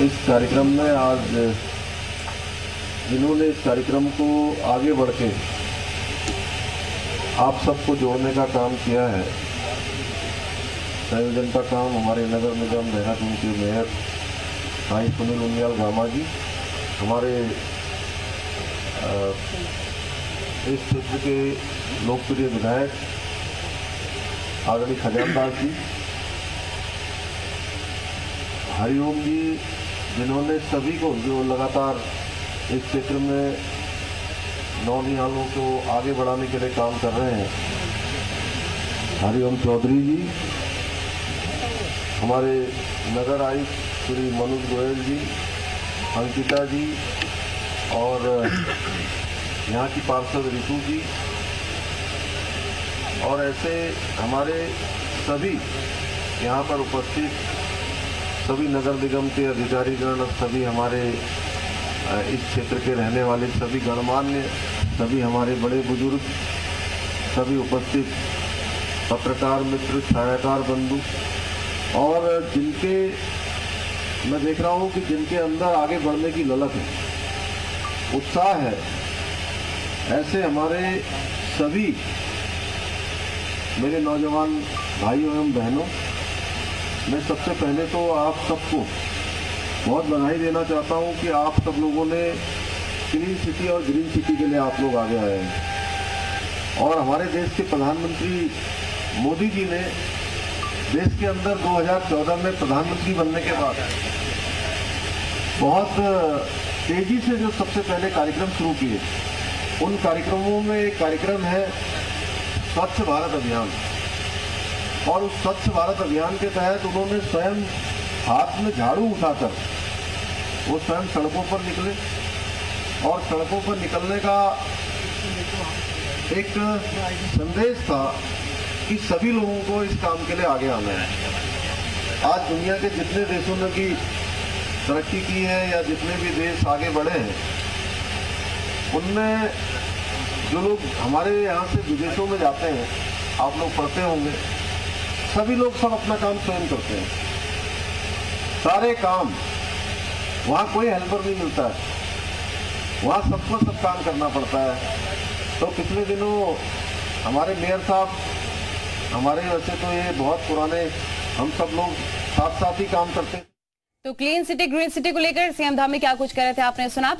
इस कार्यक्रम में आज जिन्होंने इस कार्यक्रम को आगे बढ़ के आप सबको जोड़ने का काम किया है। संयोजन का काम हमारे नगर निगम देहरादून के मेयर भाई सुनील उनियाल गामा जी, हमारे इस क्षेत्र के लोकप्रिय विधायक आदरणीय खजानदास जी, हरिओम जी जिन्होंने सभी को जो लगातार इस क्षेत्र में नौनिहालों को आगे बढ़ाने के लिए काम कर रहे हैं, हरिओम चौधरी जी, हमारे नगर आयुक्त श्री मनोज गोयल जी, अंकिता जी और यहाँ की पार्षद रितु जी और ऐसे हमारे सभी यहाँ पर उपस्थित सभी नगर निगम के अधिकारीगण और सभी हमारे इस क्षेत्र के रहने वाले, सभी गणमान्य, सभी हमारे बड़े बुज़ुर्ग, सभी उपस्थित पत्रकार मित्र, छायाकार बंधु और जिनके, मैं देख रहा हूँ कि जिनके अंदर आगे बढ़ने की ललक है, उत्साह है, ऐसे हमारे सभी मेरे नौजवान भाइयों एवं बहनों मैं सबसे पहले तो आप सबको बहुत बधाई देना चाहता हूँ कि आप सब लोगों ने क्लीन सिटी और ग्रीन सिटी के लिए आप लोग आगे आए हैं। और हमारे देश के प्रधानमंत्री मोदी जी ने देश के अंदर 2014 में प्रधानमंत्री बनने के बाद बहुत तेज़ी से जो सबसे पहले कार्यक्रम शुरू किए, उन कार्यक्रमों में एक कार्यक्रम है स्वच्छ भारत अभियान। और उस स्वच्छ भारत अभियान के तहत उन्होंने स्वयं हाथ में झाड़ू उठाकर वो स्वयं सड़कों पर निकले। और सड़कों पर निकलने का एक संदेश था कि सभी लोगों को इस काम के लिए आगे आना है। आज दुनिया के जितने देशों ने भी तरक्की की है या जितने भी देश आगे बढ़े हैं, उनमें जो लोग हमारे यहाँ से विदेशों में जाते हैं, आप लोग पढ़ते होंगे सभी लोग सब अपना काम स्वयं करते हैं। सारे काम, वहाँ कोई हेल्पर नहीं मिलता है। वहाँ सबको सब काम करना पड़ता है। तो पिछले दिनों हमारे मेयर साहब, हमारे वैसे तो ये बहुत पुराने हम सब लोग साथ साथ ही काम करते हैं तो क्लीन सिटी ग्रीन सिटी को लेकर सीएम धामी क्या कुछ कह रहे थे आपने सुना?